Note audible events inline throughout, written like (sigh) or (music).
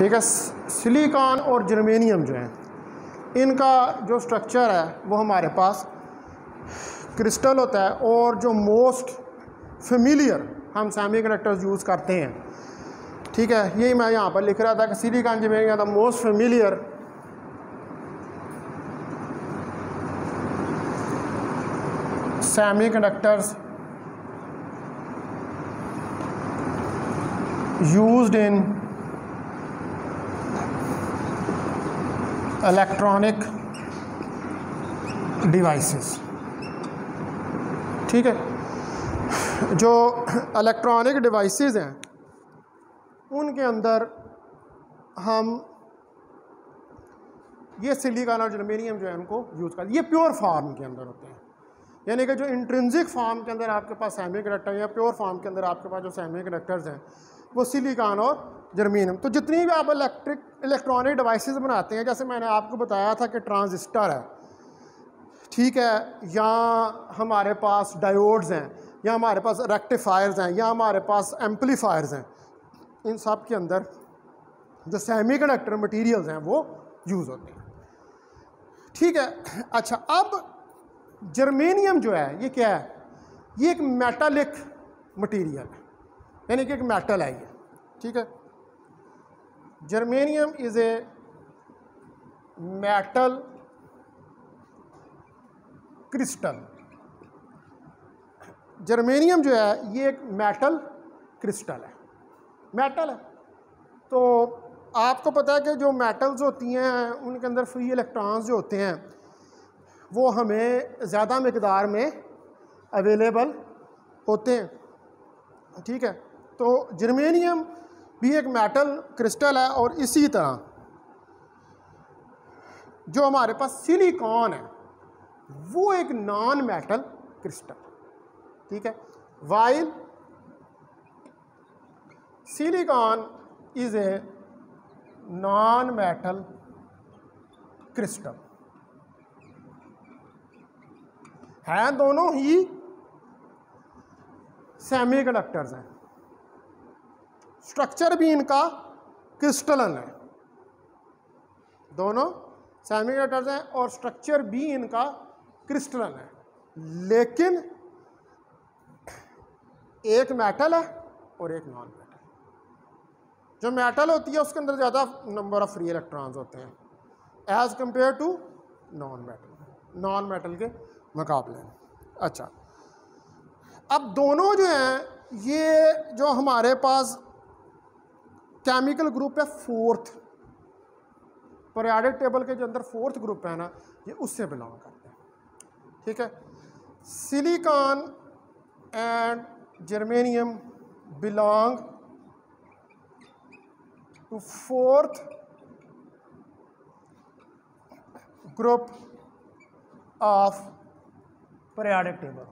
ठीक है? सिलिकॉन और जर्मेनियम जो है, इनका जो स्ट्रक्चर है, वो हमारे पास क्रिस्टल होता है और जो मोस्ट फेमिलियर हम सेमी कंडक्टर्स यूज़ करते हैं। ठीक है? यही मैं यहाँ पर लिख रहा था कि silicon, germanium the most familiar semiconductors used in electronic devices. ठीक है? जो इलेक्ट्रॉनिक डिवाइसेस हैं, उनके अंदर हम ये सिलिकॉन और जर्मेनियम जो है उनको यूज़ कर, ये प्योर फार्म के अंदर होते हैं। यानी कि जो इंट्रेंसिक फार्म के अंदर आपके पास सेमी कंडक्टर या प्योर फार्म के अंदर आपके पास जो सेमी कंडक्टर्स हैं, वो सिलिकॉन और जर्मीनियम तो जितनी भी आप इलेक्ट्रिक इलेक्ट्रॉनिक डिवाइसेस बनाते हैं। जैसे मैंने आपको बताया था कि ट्रांजिस्टर है। ठीक है या हमारे पास डायोड्स हैं या हमारे पास रेक्टिफायर्स हैं या हमारे पास एम्पलीफायर्स हैं। इन सब के अंदर जो सेमी कंडक्टर मटीरियल्स हैं, वो यूज़ होते हैं। ठीक है अच्छा अब जर्मेनियम जो है, ये क्या है? ये एक मेटालिक मटेरियल है। यानी कि एक मेटल है ये। ठीक है germanium is a metal crystal germanium जो है, ये एक मेटल क्रिस्टल है। मेटल है। तो आपको पता है कि जो मेटल्स होती हैं, उनके अंदर फ्री इलेक्ट्रॉन्स जो होते हैं, वो हमें ज़्यादा मकदार में अवेलेबल होते हैं। ठीक है? तो जर्मेनियम भी एक मेटल क्रिस्टल है और इसी तरह। जो हमारे पास सिलिकॉन है, वो एक नॉन मेटल क्रिस्टल ठीक है? While silicon is a non metal crystal हैं, दोनों ही सेमी कंडक्टर्स हैं। स्ट्रक्चर भी इनका क्रिस्टलन है। दोनों सेमी कंडक्टर्स हैं और स्ट्रक्चर भी इनका क्रिस्टलन है। लेकिन एक मेटल है और एक नॉन मेटल जो मेटल होती है, उसके अंदर ज़्यादा नंबर ऑफ़ फ्री इलेक्ट्रॉन्स होते हैं as compare to non metal non metal के मुकाबले। अच्छा अब दोनों जो हैं, ये जो हमारे पास केमिकल ग्रुप है फोर्थ। पीरियाडिक टेबल के जो अंदर फोर्थ ग्रुप है ना, ये उससे बिलोंग करते हैं। ठीक है? Silicon and germanium belong to fourth group of periodic table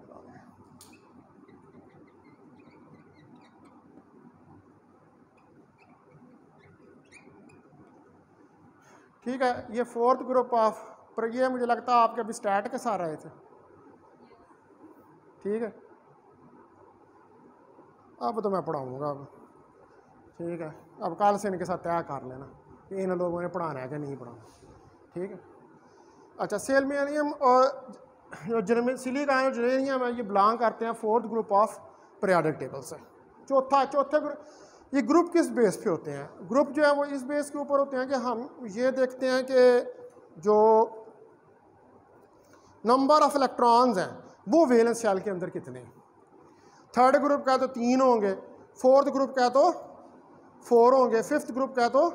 ठीक है, ये फोर्थ ग्रुप ऑफ़ पर ये मुझे लगता है आपके अभी स्टैट के साथ रहे थे। ठीक है? अब तो मैं पढ़ाऊँगा अब। ठीक है, अब कल से इनके साथ तय कर लेना कि इन लोगों ने पढ़ाना है कि नहीं पढ़ाना। ठीक है? अच्छा सेलमेनियम और जो जर्म सिलिकॉन और जर्मेनियम है, ये बिलोंग करते हैं fourth group of periodic table से। चौथा, चौथे ग्रुप ये ग्रुप किस बेस पे होते हैं? ग्रुप जो है वो इस बेस के ऊपर होते हैं कि हम ये देखते हैं कि जो नंबर ऑफ़ इलेक्ट्रॉन्स हैं, वो वेलेंस शेल के अंदर कितने हैं? थर्ड ग्रुप का तो तीन होंगे फोर्थ ग्रुप का तो फोर होंगे फिफ्थ ग्रुप का तो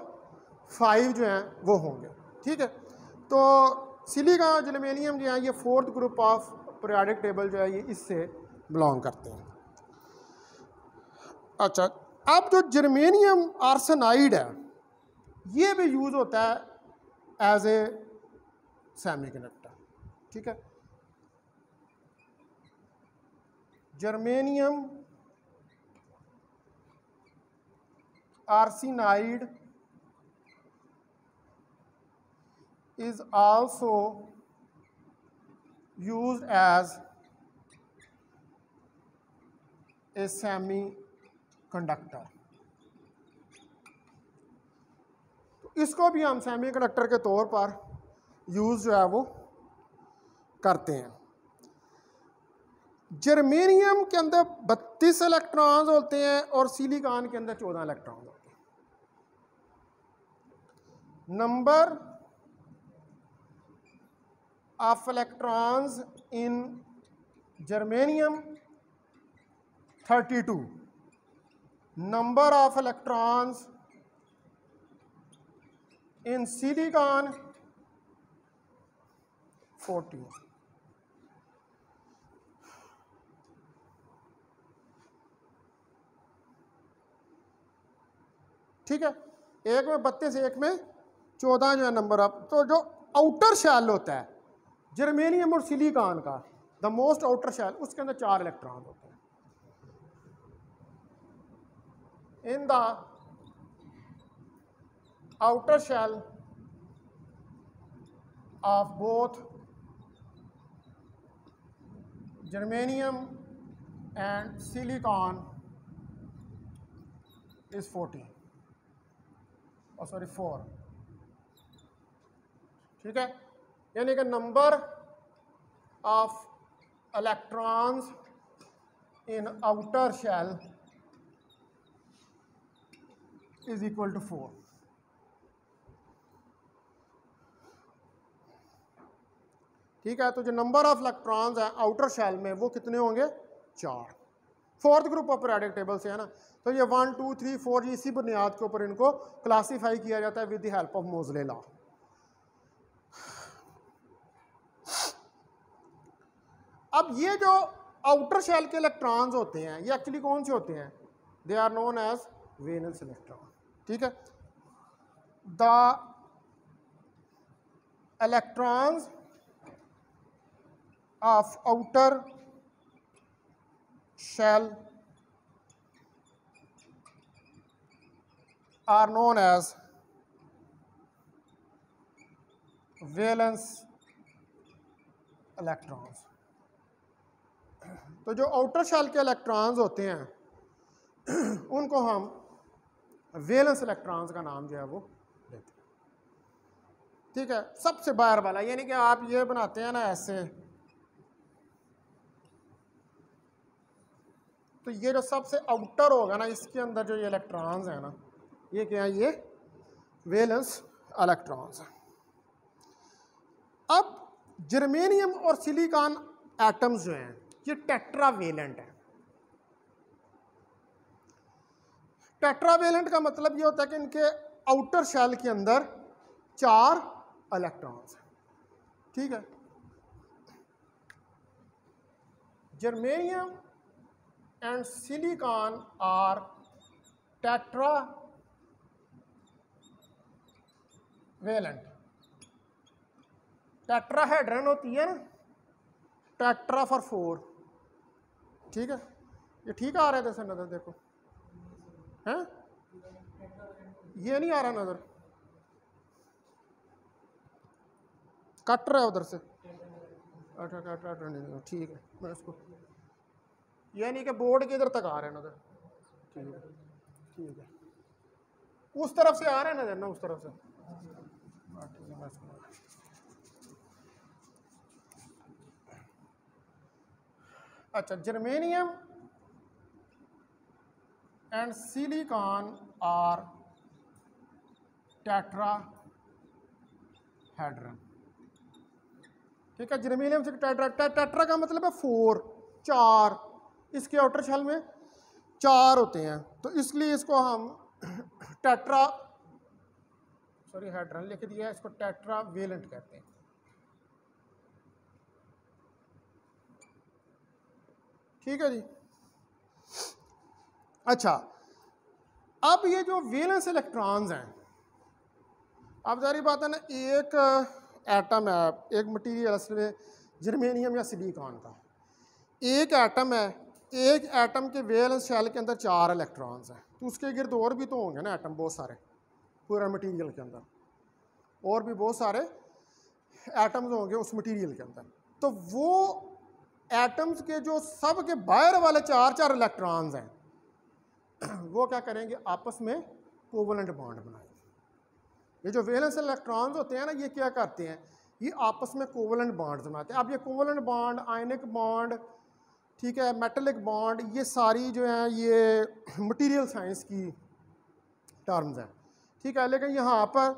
फाइव जो हैं, वो होंगे। ठीक है? तो सिलिका जलमेनियम जो है, ये fourth group of periodic table जो है, ये इससे बिलोंग करते हैं। अच्छा अब जो जर्मेनियम आर्सेनाइड है, ये भी यूज़ होता है एज ए सेमी सेमीकंडक्टर ठीक है germanium arsenide is also used as a semiconductor. इसको भी हम सेमी कंडक्टर के तौर पर यूज़ जो है वो करते हैं। जर्मेनियम के अंदर बत्तीस इलेक्ट्रॉन्स होते हैं और सिलिकॉन के अंदर चौदह इलेक्ट्रॉन होते हैं। Number of electrons in germanium 32 number of electrons in silicon 40 ठीक है? एक में बत्तीस, एक में चौदह जो है नंबर ऑफ़ तो जो आउटर शैल होता है जर्मेनियम और सिलिकॉन का द मोस्ट आउटर शैल उसके अंदर चार इलेक्ट्रॉन होते हैं। In the outer shell of both germanium and silicon is 40 oh sorry 4 ठीक है यानी कि number of electrons in outer shell is equal to four ठीक है तो जो नंबर ऑफ़ इलेक्ट्रॉन्स हैं आउटर शेल में, वो कितने होंगे? चार। Fourth group of periodic table से है ना? तो ये वन टू थ्री फोर इसी बुनियाद के ऊपर इनको क्लासीफाई किया जाता है with the help of Moseley law अब ये जो आउटर शेल के इलेक्ट्रॉन्स होते हैं, ये एक्चुअली कौन से होते हैं? They are known as valence electron ठीक है? The electrons of outer shell are known as valence electrons तो जो आउटर शेल के इलेक्ट्रॉन्स होते हैं, उनको हम वेलेंस इलेक्ट्रॉन्स का नाम जो है वो लेते हैं। ठीक है? सबसे बाहर वाला, यानी कि आप ये बनाते हैं ना ऐसे। तो ये जो सबसे आउटर होगा ना, इसके अंदर जो ये इलेक्ट्रॉन्स हैं ना, ये क्या है? ये वेलेंस इलेक्ट्रॉन्स अब जर्मेनियम और सिलिकॉन एटम्स जो हैं, ये टेट्रावेलेंट हैं। टेट्रावेलेंट का मतलब ये होता है कि इनके आउटर शेल के अंदर चार इलेक्ट्रॉन्स हैं। ठीक है? Germanium and silicon are tetravalent tetrahedron होती है ना? टेट्रा फॉर फोर ठीक है? ये ठीक आ रहा है जैसे नज़र देखो। हैं? ये नहीं आ रहा नज़र कट रहा है उधर से। अच्छा कट रहा ठीक है, मैं इसको ये नहीं कि बोर्ड के इधर तक आ रहे हैं नज़र ठीक है ठीक है। उस तरफ़ से आ रहे हैं नज़र ना, उस तरफ़ से। अच्छा germanium and silicon are tetrahedron. ठीक है जर्मेनियम से टेट्रा टेट्रा का मतलब है फोर चार, इसके आउटर शेल में चार होते हैं। तो इसलिए इसको हम टेट्रा सॉरी हेड्रन लिख दिया इसको टेट्रा वेलेंट कहते हैं। ठीक है जी? अच्छा अब ये जो वेलेंस इलेक्ट्रॉन्स हैं, अब जारी बात है ना, एक एटम है, एक मटीरियल इसमें जर्मेनियम या सिलिकॉन का। एक एटम है, एक एटम के वेलेंस शेल के अंदर चार इलेक्ट्रॉन्स हैं। तो उसके गिर्द और भी तो होंगे ना एटम बहुत सारे, पूरा मटेरियल के अंदर। और भी बहुत सारे एटम्स होंगे उस मटेरियल के अंदर। तो वो एटम्स के जो सब के बाहर वाले चार चार इलेक्ट्रॉन्स हैं वो क्या करेंगे? आपस में कोवलेंट बॉन्ड बनाएँगे। ये जो वेलेंस इलेक्ट्रॉन्स होते हैं ना, ये क्या करते हैं? ये आपस में कोवलेंट बॉन्ड बनाते हैं। अब ये कोवलेंट बॉन्ड, आयनिक बॉन्ड, ठीक है, मेटलिक बॉन्ड, ये सारी जो है, ये मटेरियल साइंस की टर्म्स हैं। ठीक है, लेकिन यहाँ पर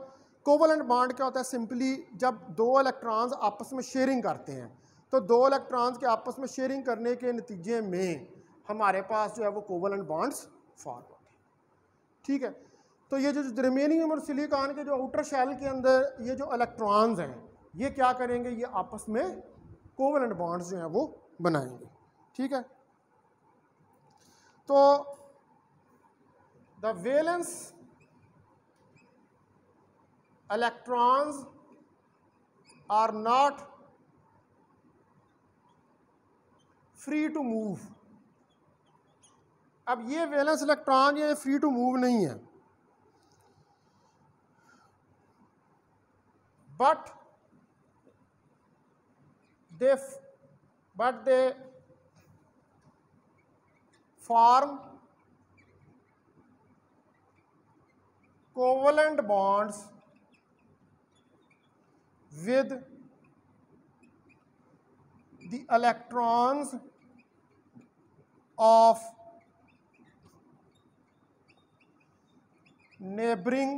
कोवलेंट बॉन्ड क्या होता है? सिंपली जब दो इलेक्ट्रॉन्स आपस में शेयरिंग करते हैं तो दो इलेक्ट्रॉन्स के आपस में शेयरिंग करने के नतीजे में हमारे पास जो है वो कोवलेंट बॉन्ड्स फॉर्म ठीक है? तो ये जो जर्मेनियम और सिलिकॉन के जो आउटर शेल के अंदर ये जो इलेक्ट्रॉन्स हैं, ये क्या करेंगे? ये आपस में कोवलेंट बॉन्ड्स जो हैं वो बनाएँगे। ठीक है? तो the valence electrons are not free to move अब ये वैलेंस इलेक्ट्रॉन ये फ्री टू मूव नहीं है। But they but they form covalent bonds with the electrons of neighboring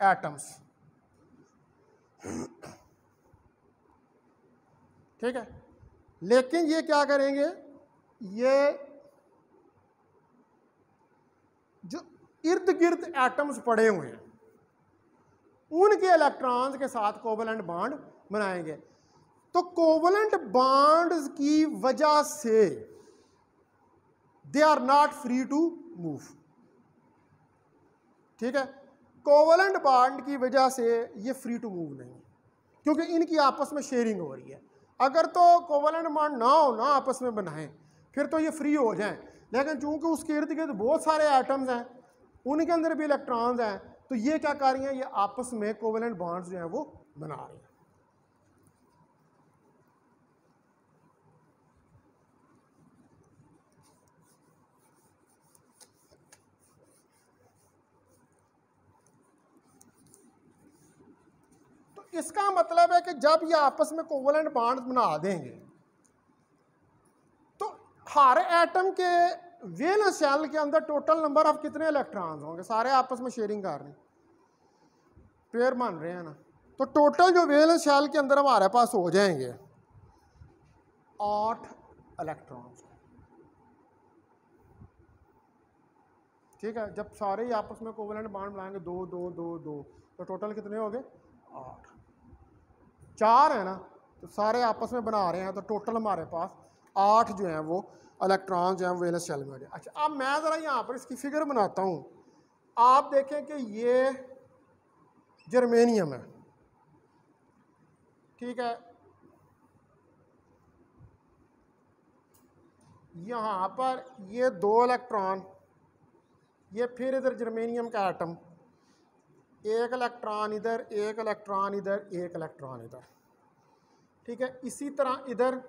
atoms. ठीक है? लेकिन ये क्या करेंगे? ये जो इर्द गिर्द एटम्स पड़े हुए हैं, उनके इलेक्ट्रॉन्स के साथ कोवलेंट बॉन्ड बनाएँगे। तो कोवलेंट बॉन्ड की वजह से they are not free to move ठीक है? कोवलेंट बॉन्ड की वजह से ये फ्री टू मूव नहीं है, क्योंकि इनकी आपस में शेयरिंग हो रही है। अगर तो कोवलेंट बॉन्ड ना हो, ना आपस में बनाएँ, फिर तो ये फ्री हो जाएँ। लेकिन चूँकि उसके इर्द गिर्द बहुत सारे आइटम्स हैं, उनके अंदर भी इलेक्ट्रॉन्स हैं तो ये क्या कर रही हैं? ये आपस में कोवलेंट बॉन्ड्स जो हैं वो बना रहे हैं तो इसका मतलब है कि जब ये आपस में कोवलेंट बॉन्ड्स बना देंगे तो हर एटम के वेलेंस शेल के अंदर टोटल नंबर ऑफ़ कितने इलेक्ट्रॉन्स होंगे? सारे आपस में शेयरिंग कर रहे हैं। पेयर मान रहे हैं ना? तो टोटल जो वेलेंस शेल के अंदर हमारे पास हो जाएँगे आठ इलेक्ट्रॉन्स ठीक है? जब सारे ही आपस में कोवलेंट बाड बनाएँगे, दो दो दो दो तो टोटल कितने हो गए? आठ। चार है ना तो सारे आपस में बना रहे हैं तो टोटल हमारे पास आठ जो हैं वो इलेक्ट्रॉन जो हैं वेलेंस शेल में हो जाए अच्छा अब मैं ज़रा यहाँ पर इसकी फिगर बनाता हूँ। आप देखें कि ये जर्मेनियम है। ठीक है? यहाँ पर ये दो इलेक्ट्रॉन ये फिर इधर जर्मेनियम का एटम एक इलेक्ट्रॉन इधर, एक इलेक्ट्रॉन इधर, एक इलेक्ट्रॉन इधर। ठीक है, इसी तरह इधर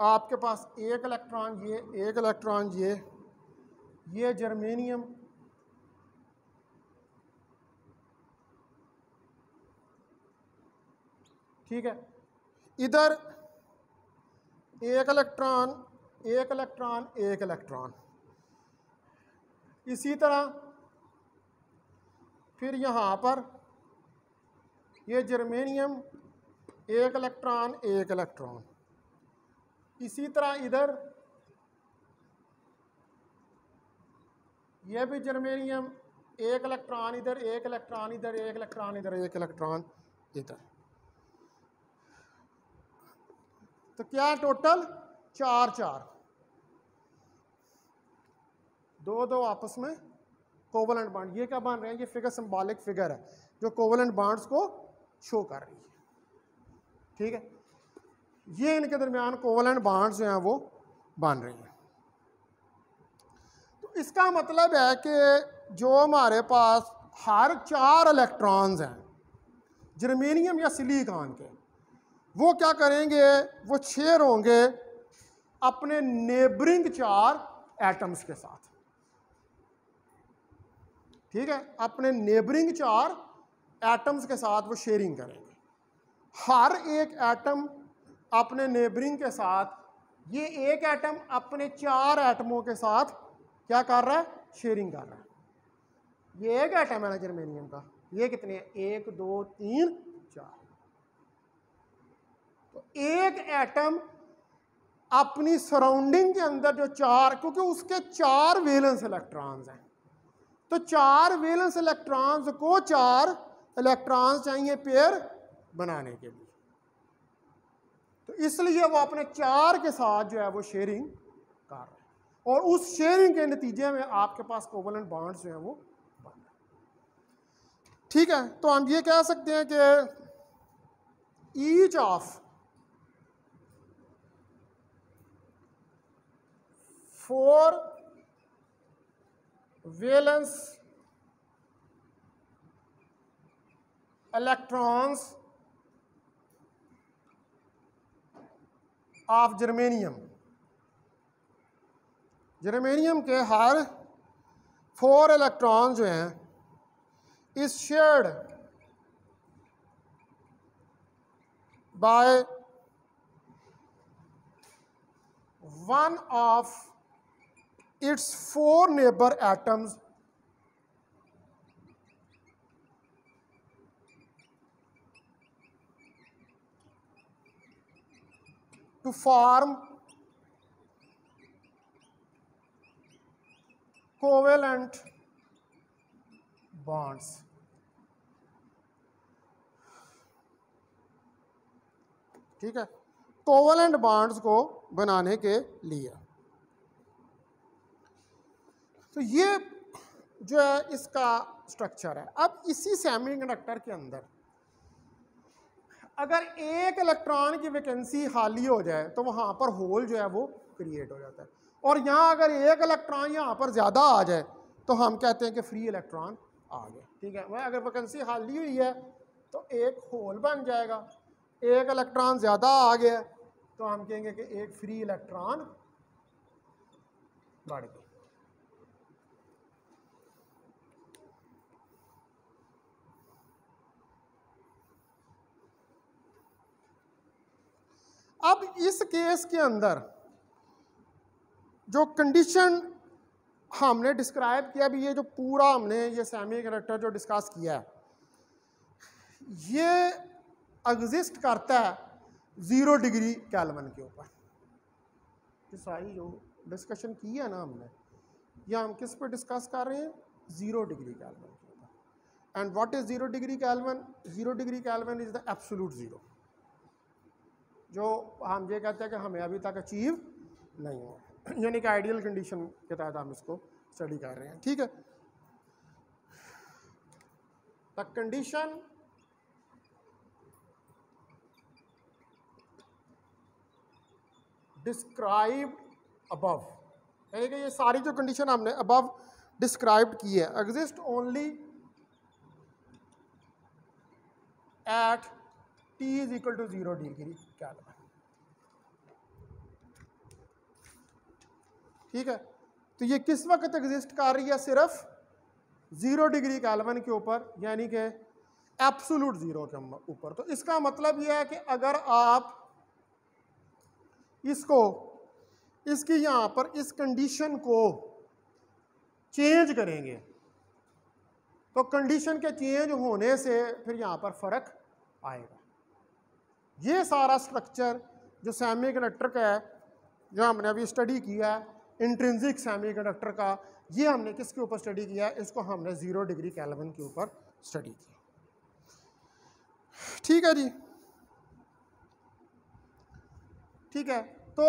आपके पास एक इलेक्ट्रॉन, ये एक इलेक्ट्रॉन, ये ये जर्मेनियम। ठीक है, इधर एक इलेक्ट्रॉन एक इलेक्ट्रॉन एक इलेक्ट्रॉन। इसी तरह फिर यहाँ पर ये जर्मेनियम एक इलेक्ट्रॉन एक इलेक्ट्रॉन इसी तरह इधर यह भी जर्मेनियम एक इलेक्ट्रॉन इधर, एक इलेक्ट्रॉन इधर, एक इलेक्ट्रॉन इधर, एक इलेक्ट्रॉन इधर। तो क्या है टोटल चार चार। दो दो आपस में कोवलेंट बाड ये क्या बन रहे हैं? ये फिगर सिंबॉलिक फिगर है, जो कोवलेंट बाड्स को शो कर रही है। ठीक है? ये इनके दरमियान कोवलेंट बाड्स जो हैं वो बन रही हैं। तो इसका मतलब है कि जो हमारे पास हर चार इलेक्ट्रॉन्स हैं जर्मेनियम या सिलिकॉन के, वो क्या करेंगे? वो शेयर होंगे अपने नेबरिंग चार एटम्स के साथ। ठीक है? अपने नेबरिंग चार एटम्स के साथ वो शेयरिंग करेंगे। हर एक एटम अपने नेबरिंग के साथ, ये एक एटम अपने चार एटमों के साथ क्या कर रहा है? शेयरिंग कर रहा है। ये एक एटम है ना जर्मेनियम का? ये कितने हैं? एक, दो, तीन, चार। तो एक एटम अपनी सराउंडिंग के अंदर जो चार, क्योंकि उसके चार वेलेंस इलेक्ट्रॉन्स हैं। तो चार वेलेंस इलेक्ट्रॉन्स को चार इलेक्ट्रॉन्स चाहिए पेयर बनाने के लिए। तो इसलिए वो अपने चार के साथ जो है वो शेयरिंग कर रहे हैं। और उस शेयरिंग के नतीजे में आपके पास कोवलेंट बॉन्ड्स जो हैं वो बन रहे ठीक है तो हम ये कह सकते हैं कि each of four valence, electrons of germanium germanium के हर फोर इलेक्ट्रॉन जो हैं इस shared by one of its four neighbor atoms to form covalent bonds. ठीक है कोवलेंट बॉन्ड्स को बनाने के लिए तो ये जो है इसका स्ट्रक्चर है। अब इसी सेमीकंडक्टर के अंदर, अगर एक इलेक्ट्रॉन की वैकेंसी खाली हो जाए तो वहाँ पर होल जो है वो क्रिएट हो जाता है। और यहाँ अगर एक इलेक्ट्रॉन यहाँ पर ज़्यादा आ जाए तो हम कहते हैं कि फ्री इलेक्ट्रॉन आ गया। ठीक है? वह अगर वैकेंसी खाली हुई है तो एक होल बन जाएगा। एक इलेक्ट्रॉन ज़्यादा आ गया तो हम कहेंगे कि एक फ्री इलेक्ट्रॉन बढ़ गया। अब इस केस के अंदर जो कंडीशन हमने डिस्क्राइब किया भी ये जो पूरा हमने, ये सेमी करेक्टर जो डिस्कस किया है, ये एग्जिस्ट करता है ज़ीरो डिग्री कैलवन के ऊपर। सारी जो डिस्कशन की है ना हमने, ये हम किस पे डिस्कस कर रहे हैं? ज़ीरो डिग्री कैलवन के ऊपर। And what is zero degree kelvin zero degree kelvin is the absolute zero जो हम ये कहते हैं कि हमें अभी तक अचीव नहीं हुआ। यानी कि आइडियल कंडीशन के तहत हम इसको स्टडी कर रहे हैं। ठीक है? द कंडीशन डिस्क्राइब अबव यानी कि ये सारी जो कंडीशन हमने अबव डिस्क्राइब की है exist only at T is equal to zero degree kelvin ठीक है? तो ये किस वक्त एग्जिस्ट कर रही है? सिर्फ़ ज़ीरो डिग्री कैलवन के ऊपर, यानी कि एप्सुलूट ज़ीरो के ऊपर। तो इसका मतलब यह है कि अगर आप इसको, इसकी यहाँ पर, इस कंडीशन को चेंज करेंगे तो कंडीशन के चेंज होने से फिर यहाँ पर फ़र्क आएगा। ये सारा स्ट्रक्चर जो सेमी कंडक्टर का है, जो हमने अभी स्टडी किया है इंट्रेंसिक सेमी कंडक्टर का, ये हमने किसके ऊपर स्टडी किया है? इसको हमने ज़ीरो डिग्री कैलवन के ऊपर स्टडी किया। ठीक है जी? ठीक है? तो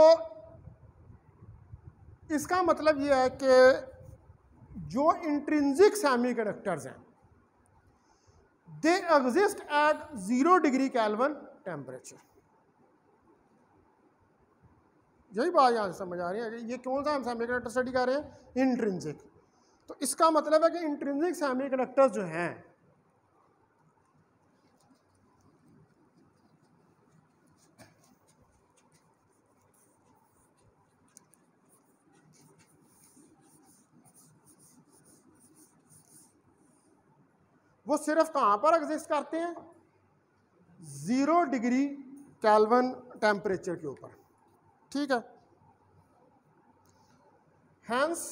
इसका मतलब ये है कि जो इंट्रेंसिक सेमी कंडक्टर्स हैं they exist at zero degree kelvin temperature यही बात यहाँ से समझ आ रही है ये कौन सा हम सेमी कंडक्टर स्टडी कर रहे हैं? इंट्रेंसिक तो इसका मतलब है कि इंट्रेंसिक सेमी कंडक्टर्स जो हैं, वो सिर्फ़ कहाँ पर एग्जिस्ट करते हैं? ज़ीरो डिग्री कैलवन टेम्परेचर के ऊपर। ठीक है? Hence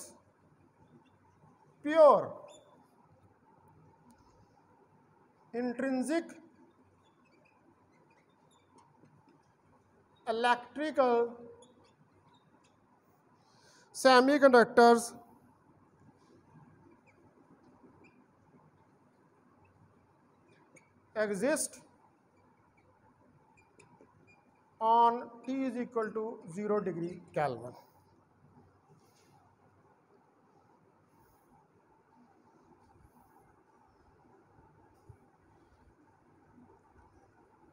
pure intrinsic electrical semiconductors exist on T is equal to 0 degree Kelvin.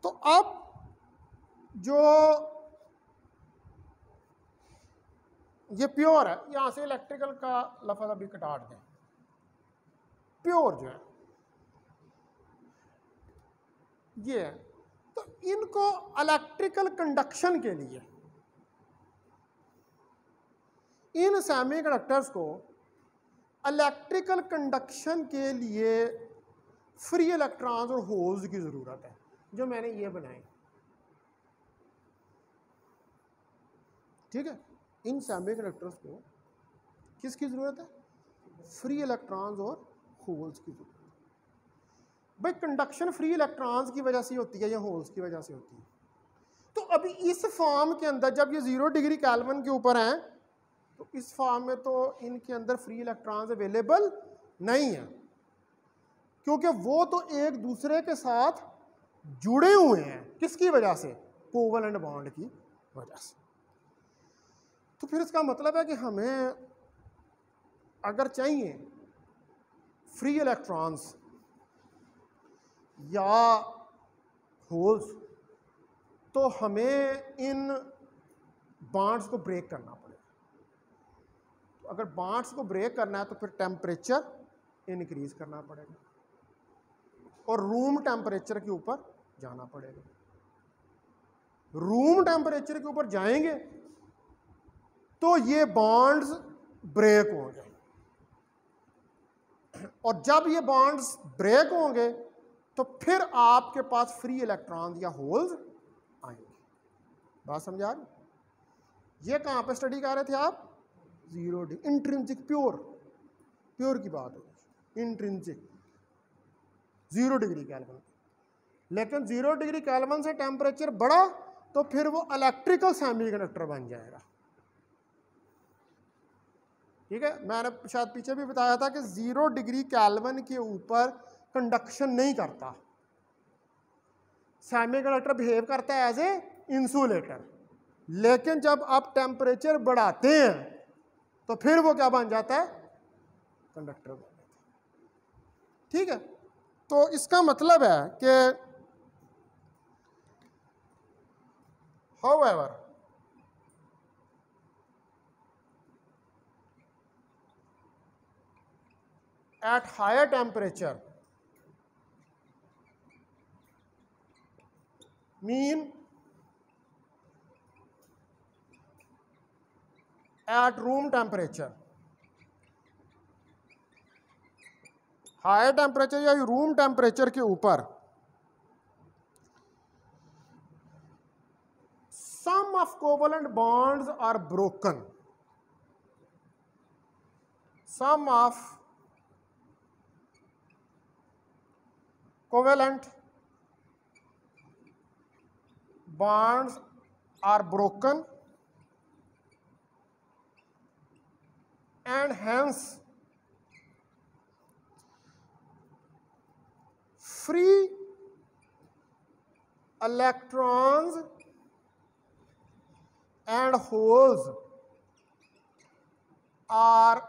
तो अब जो ये प्योर है, यहाँ से इलेक्ट्रिकल का लफज अभी कटाट दें प्योर जो है, ये है इनको इलेक्ट्रिकल कंडक्शन के लिए। इन सेमीकंडक्टर्स को इलेक्ट्रिकल कंडक्शन के लिए फ्री इलेक्ट्रॉन्स और होल्स की ज़रूरत है, जो मैंने ये बनाए। ठीक है? इन सेमीकंडक्टर्स को किसकी ज़रूरत है? फ्री इलेक्ट्रॉन्स और होल्स की ज़रूरत भाई कंडक्शन फ्री इलेक्ट्रॉन्स की वजह से होती है या होल्स की वजह से होती है। तो अभी इस फॉर्म के अंदर, जब ये ज़ीरो डिग्री कैलवन के ऊपर हैं तो इस फॉर्म में तो इनके अंदर फ्री इलेक्ट्रॉन्स अवेलेबल नहीं है। क्योंकि वो तो एक दूसरे के साथ जुड़े हुए हैं। किसकी वजह से? कोवल एंड बॉन्ड की वजह से। तो फिर इसका मतलब है कि हमें अगर चाहिए फ्री इलेक्ट्रॉन्स या होल्स तो हमें इन बांड्स को ब्रेक करना पड़ेगा। तो अगर बांड्स को ब्रेक करना है तो फिर टेम्परेचर इनक्रीज करना पड़ेगा और रूम टेम्परेचर के ऊपर जाना पड़ेगा। रूम टेम्परेचर के ऊपर जाएँगे तो ये बॉन्ड्स ब्रेक होंगे। और जब ये बॉन्ड्स ब्रेक होंगे तो फिर आपके पास फ्री इलेक्ट्रॉन या होल्स आएँगे। बात समझा रही ये कहाँ पर स्टडी कर रहे थे आप? Zero D intrinsic pure pure की बात हो इंट्रिंसिक ज़ीरो डिग्री कैलवन लेकिन ज़ीरो डिग्री कैलवन से टेम्परेचर बढ़ा तो फिर वो इलेक्ट्रिकल सेमीकंडक्टर बन जाएगा। ठीक है? मैंने शायद पीछे भी बताया था कि ज़ीरो डिग्री कैलवन के ऊपर कंडक्शन नहीं करता। सेमी कंडक्टर बिहेव करता है एज ए इंसुलेटर लेकिन जब आप टेम्परेचर बढ़ाते हैं तो फिर वो क्या बन जाता है? कंडक्टर बन जाता है। ठीक है? तो इसका मतलब है कि however at higher temperature mean at room temperature higher temperature या रूम टेम्परेचर के ऊपर some of covalent bonds are broken some of covalent bonds are broken and hence free electrons and holes are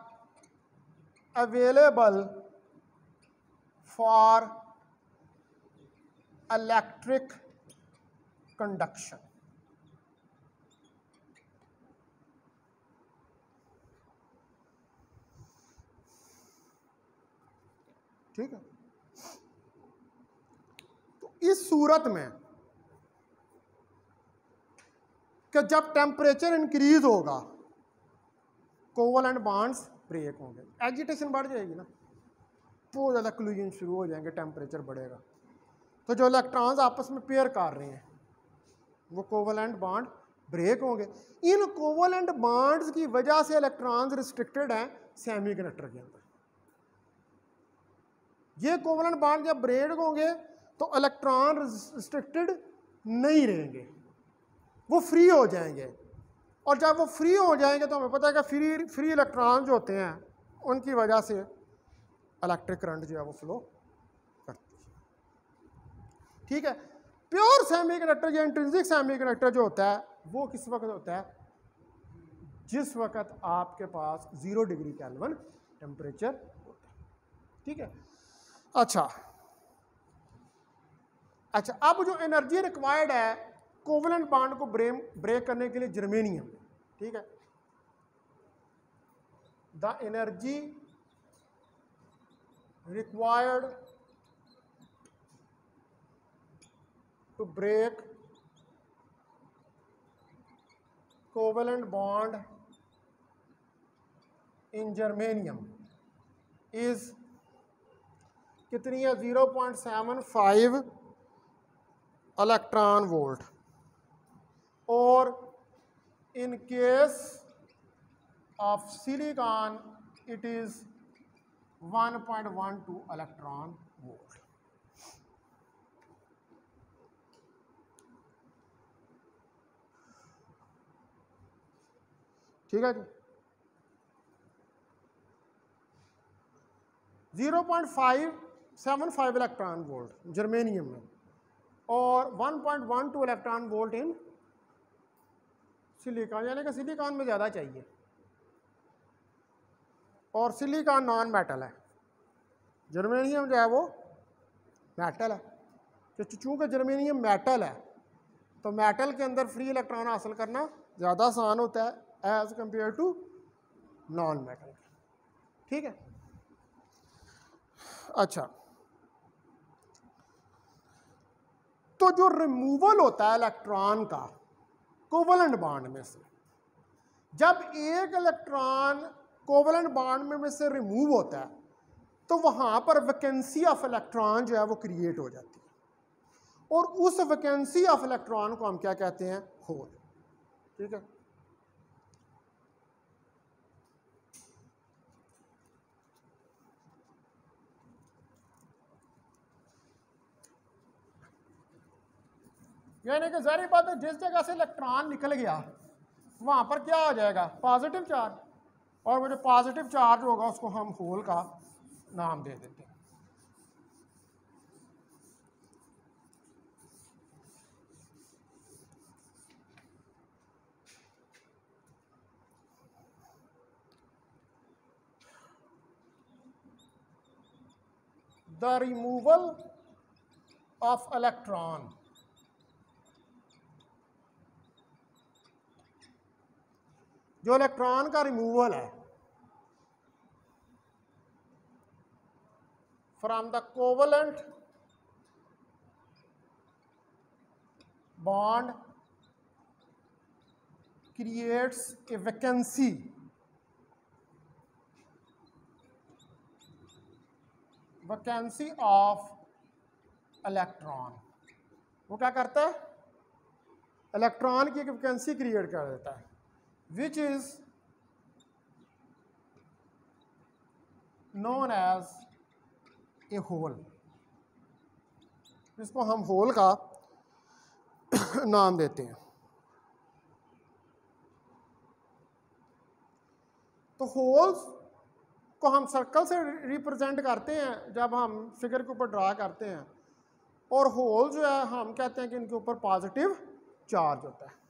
available for electric conduction. ठीक है? तो इस सूरत में कि जब टेम्परेचर इंक्रीज होगा कोवल एंड बॉन्ड्स ब्रेक होंगे। एजिटेशन बढ़ जाएगी ना। बहुत ज़्यादा क्लूजन शुरू हो जाएँगे टेम्परेचर बढ़ेगा। तो जो इलेक्ट्रॉन्स आपस में पेयर कर रहे हैं वो कोवलेंट बॉन्ड ब्रेक होंगे। इन कोवलेंट बॉन्ड्स की वजह से इलेक्ट्रॉन्स रिस्ट्रिक्टेड हैं सेमीकंडक्टर के अंदर। ये कोवलेंट बॉन्ड जब ब्रेक होंगे तो इलेक्ट्रॉन रिस्ट्रिक्टेड नहीं रहेंगे। वो फ्री हो जाएँगे। और जब वो फ्री हो जाएँगे तो हमें पता है कि फ्री फ्री इलेक्ट्रॉन जो होते हैं, उनकी वजह से इलेक्ट्रिक करंट जो है वो फ्लो करती है। ठीक है? प्योर सेमी कंडक्टर या इंट्रेंसिक सेमी कंडक्टर जो होता है, वो किस वक्त होता है? जिस वक्त आपके पास ज़ीरो डिग्री कैलवन टेम्परेचर होता है। ठीक है? अच्छा। अच्छा अब जो एनर्जी रिक्वायर्ड है, कोवलेंट बॉन्ड को ब्रेम, ब्रेक करने के लिए जर्मेनियम। ठीक है? The energy required to break covalent bond in germanium is कितनी है? Zero point seven five electron volt और in case of silicon, it is 1.12 electron ठीक है जी? Zero point five seven five electron volt germanium में। और one point one two electron volt in silicon यानी कि silicon में ज़्यादा चाहिए। और सिलिकॉन नॉन मेटल है। जर्मेनियम जो है वो मेटल है। तो चूँकि जर्मेनियम मेटल है तो मेटल के अंदर फ्री इलेक्ट्रॉन हासिल करना ज़्यादा आसान होता है। As compare to non metal ठीक है? अच्छा। तो जो रिमूवल होता है इलेक्ट्रॉन का कोवलेंट बॉन्ड में से जब एक इलेक्ट्रॉन कोवलेंट बॉन्ड में, में से रिमूव होता है तो वहाँ पर वैकेंसी ऑफ़ इलेक्ट्रॉन जो है वो क्रिएट हो जाती है। और उस वैकेंसी ऑफ़ इलेक्ट्रॉन को हम क्या कहते हैं? होल ठीक है? यानी कि जारी बात है, जिस जगह से इलेक्ट्रॉन निकल गया, वहाँ पर क्या हो जाएगा? पॉजिटिव चार्ज और वो जो पॉजिटिव चार्ज होगा, उसको हम होल का नाम दे देते हैं। The removal of electron. जो इलेक्ट्रॉन का रिमूवल है from the covalent bond creates a vacancy vacancy of electron वो क्या करता है? इलेक्ट्रॉन की एक वैकेंसी क्रिएट कर देता है। Which is known as a hole. इसको हम होल का (coughs) नाम देते हैं। तो होल्स को हम सर्कल से रिप्रेजेंट करते हैं, जब हम फिगर के ऊपर ड्रा करते हैं। और होल जो है, हम कहते हैं कि इनके ऊपर पॉजिटिव चार्ज होता है।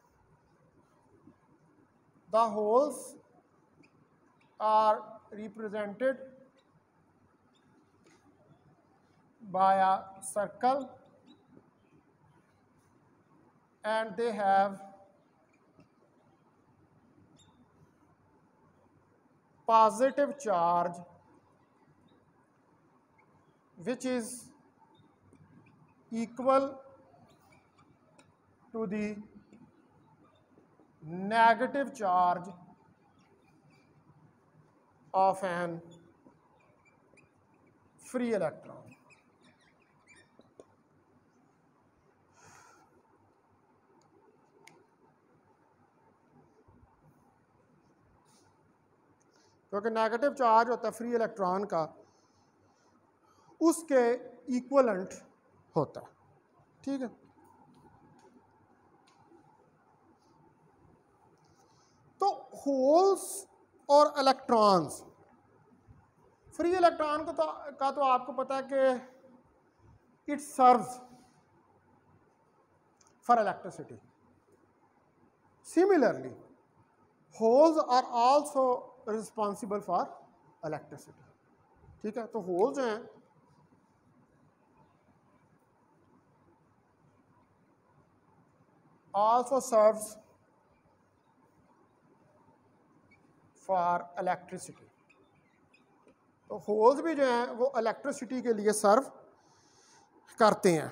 The holes are represented by a circle and they have positive charge which is equal to the negative charge of an free electron. क्योंकि नेगेटिव चार्ज होता है फ्री इलेक्ट्रॉन का, उसके इक्वलेंट होता है ठीक है तो होल्स और इलेक्ट्रॉन्स। फ्री इलेक्ट्रॉन को तो का तो आपको पता है कि it serves for electricity similarly holes are also responsible for electricity ठीक है तो होल जो हैं। आल्सो सर्व्स फॉर इलेक्ट्रिसिटी तो होल्स भी जो हैं, वो इलेक्ट्रिसिटी के लिए सर्व करते हैं।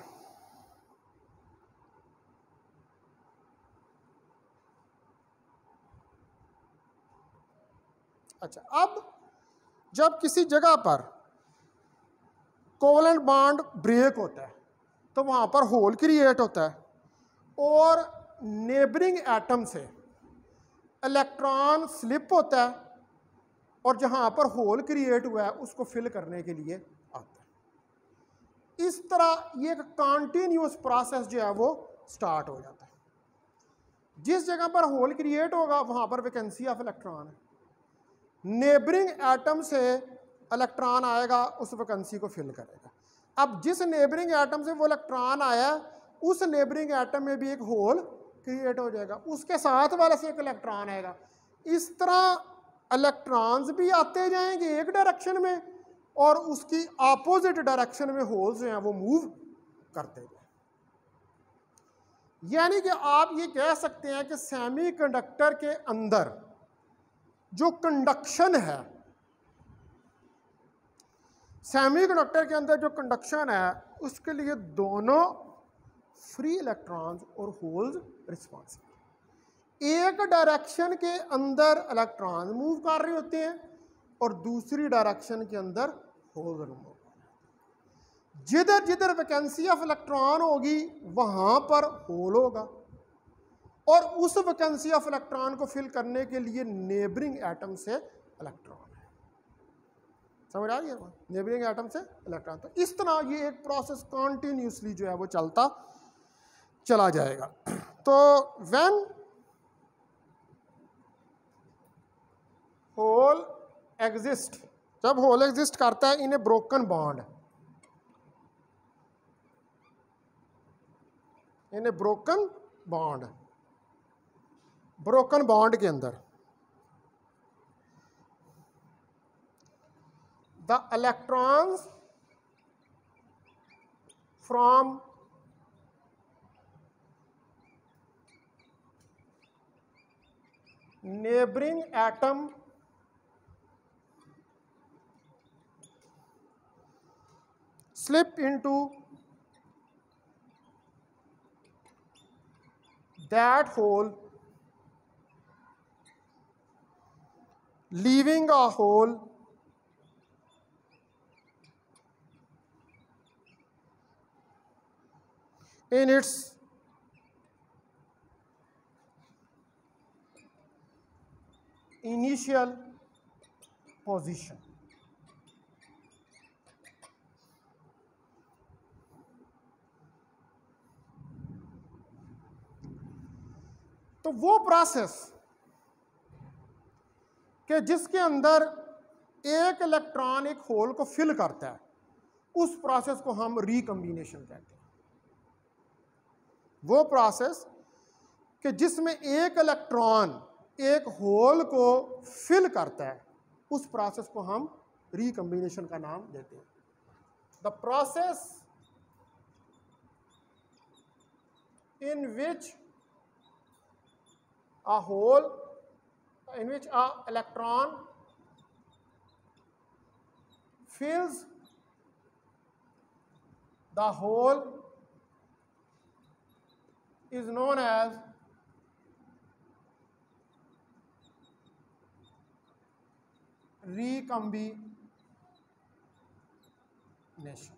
अच्छा अब जब किसी जगह पर कोवलेंट बॉन्ड ब्रेक होता है तो वहाँ पर होल क्रिएट होता है और नेबरिंग एटम से इलेक्ट्रॉन स्लिप होता है और जहाँ पर होल क्रिएट हुआ है, उसको फिल करने के लिए आता है। इस तरह ये एक कॉन्टीन्यूस प्रोसेस जो है वो स्टार्ट हो जाता है। जिस जगह पर होल क्रिएट होगा, वहाँ पर वैकेंसी ऑफ़ इलेक्ट्रॉन है। नेबरिंग एटम से इलेक्ट्रॉन आएगा, उस वैकेंसी को फिल करेगा। अब जिस नेबरिंग एटम से वो इलेक्ट्रॉन आया, उस नेबरिंग एटम में भी एक होल क्रिएट हो जाएगा। उसके साथ वाले से एक इलेक्ट्रॉन आएगा। इस तरह इलेक्ट्रॉन्स भी आते जाएँगे एक डायरेक्शन में और उसकी अपोजिट डायरेक्शन में होल्स जो हैं वो मूव करते जाए। यानी कि आप ये कह सकते हैं कि सेमीकंडक्टर के अंदर जो कंडक्शन है सेमीकंडक्टर के अंदर जो कंडक्शन है, उसके लिए दोनों फ्री इलेक्ट्रॉन्स और होल्स रिस्पॉन्सिबल एक डायरेक्शन के अंदर इलेक्ट्रॉन मूव कर रहे होते हैं और दूसरी डायरेक्शन के अंदर होल्स मूव कर रहे जिधर जिधर वैकेंसी ऑफ़ इलेक्ट्रॉन होगी, वहाँ पर होल होगा। और उस वैकेंसी ऑफ़ इलेक्ट्रॉन को फिल करने के लिए नेबरिंग एटम से इलेक्ट्रॉन है। समझ आ है? नेबरिंग एटम से इलेक्ट्रॉन तो इस तरह ये एक प्रोसेस कॉन्टिन्यूसली जो है वो चलता चला जाएगा। (clears throat) तो व्हेन होल एग्जिस्ट जब होल एग्जिस्ट करता है in a broken bond in a broken bond broken bond के अंदर। The electrons from neighboring atom slip into that hole leaving a hole in its initial position. तो वो process कि जिसके अंदर एक इलेक्ट्रॉन एक होल को फिल करता है, उस प्रोसेस को हम रिकम्बिनेशन कहते हैं वो प्रोसेस कि जिसमें एक इलेक्ट्रॉन एक होल को फिल करता है, उस प्रोसेस को हम रिकम्बिनेशन का नाम देते हैं। The process in which a hole in which a electron fills the hole is known as recombination nation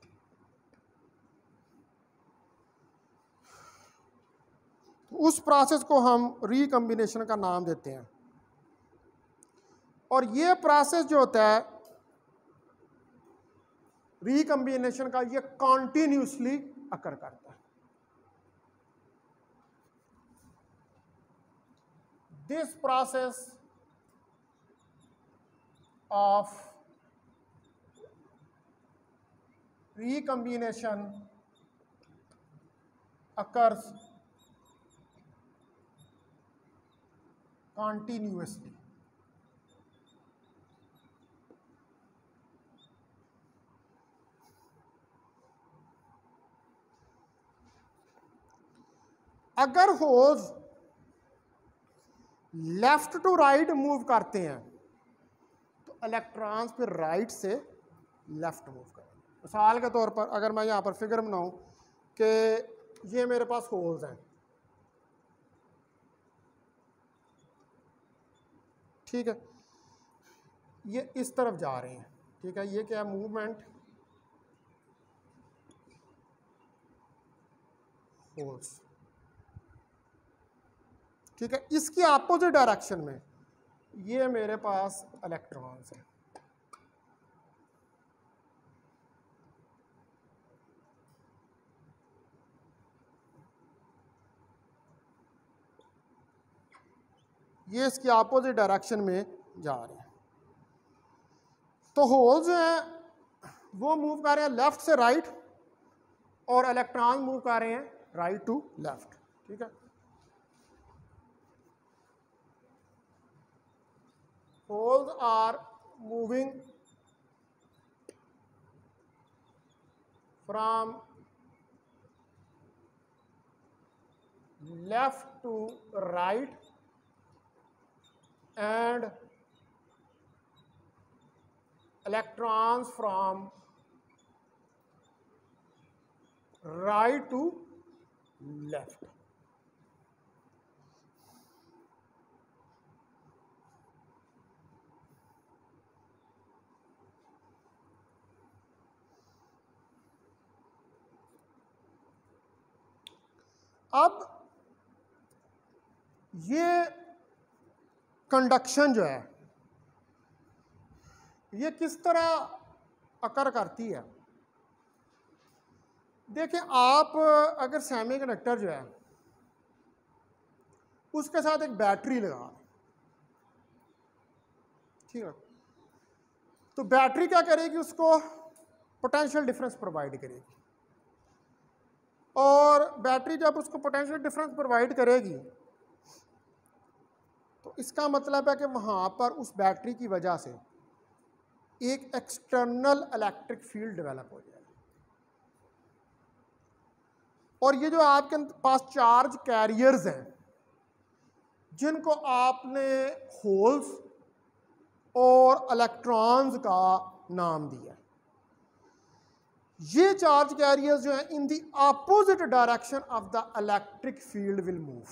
उस प्रोसेस को हम रिकम्बिनेशन का नाम देते हैं। और ये प्रोसेस जो होता है रिकम्बिनेशन का ये कॉन्टिन्यूसली अकर करता है। This process of recombination occurs continuously. अगर holes left to right move करते हैं तो इलेक्ट्रॉन्स फिर राइट से लेफ़्ट मूव करें मिसाल के तौर पर अगर मैं यहाँ पर फिगर बनाऊँ कि ये मेरे पास होल्स हैं। ठीक है? ये इस तरफ़ जा रहे हैं। ठीक है? ये क्या मूवमेंट होल्स ठीक है? इसकी अपोजिट डायरेक्शन में ये मेरे पास इलेक्ट्रॉन्स हैं। ये इसके अपोजिट डायरेक्शन में जा रहे हैं। तो होल जो हैं, वो मूव कर रहे हैं लेफ़्ट से राइट और इलेक्ट्रॉन मूव कर रहे हैं राइट टू लेफ़्ट ठीक है? holes are moving from left to right and electrons from right to left. अब ये कंडक्शन जो है, ये किस तरह अकर करती है? देखिए, आप अगर सेमी कंडक्टर जो है, उसके साथ एक बैटरी लगा ठीक है? तो बैटरी क्या करेगी? उसको पोटेंशियल डिफरेंस प्रोवाइड करेगी। बैटरी जब उसको पोटेंशियल डिफरेंस प्रोवाइड करेगी तो इसका मतलब है कि वहाँ पर उस बैटरी की वजह से एक एक्सटर्नल इलेक्ट्रिक फ़ील्ड डेवलप हो जाएगा। और ये जो आपके पास चार्ज कैरियर्स हैं, जिनको आपने होल्स और इलेक्ट्रॉन्स का नाम दिया ये चार्ज कैरियर्स जो हैं in the opposite direction of the electric field will move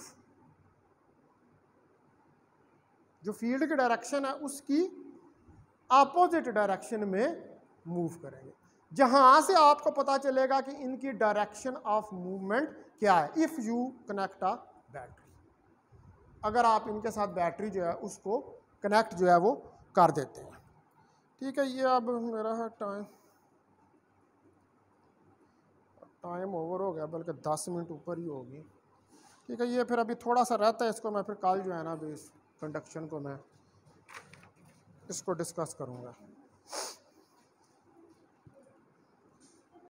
जो फ़ील्ड की डायरेक्शन है, उसकी अपोजिट डायरेक्शन में मूव करेंगे। जहाँ से आपको पता चलेगा कि इनकी डायरेक्शन ऑफ़ मूवमेंट क्या है if you connect a battery अगर आप इनके साथ बैटरी जो है, उसको कनेक्ट जो है, वो कर देते हैं। ठीक है, ये अब मेरा है टाइम टाइम ओवर हो गया, बल्कि दस मिनट ऊपर ही होगी। ठीक है, ये फिर अभी थोड़ा सा रहता है इसको मैं फिर कल जो है ना अभी इस कंडक्शन को मैं इसको डिस्कस करूँगा।